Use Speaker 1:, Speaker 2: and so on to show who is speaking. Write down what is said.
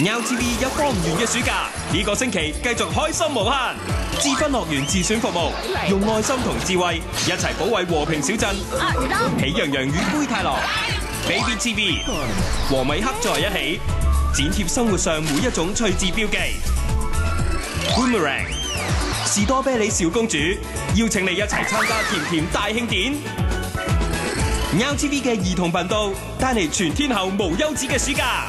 Speaker 1: Now TV 有放唔完嘅暑假，呢、個个星期继续开心无限，智分乐园自选服务，用爱心同智慧一齐保卫和平小镇，喜羊羊与灰太狼，Baby TV 和米克在一起，剪贴生活上每一种趣致标记，Boomerang 士多啤梨小公主，邀请你一齐参加甜甜大庆典。Now TV 嘅儿童频道带嚟全天候无休止嘅暑假。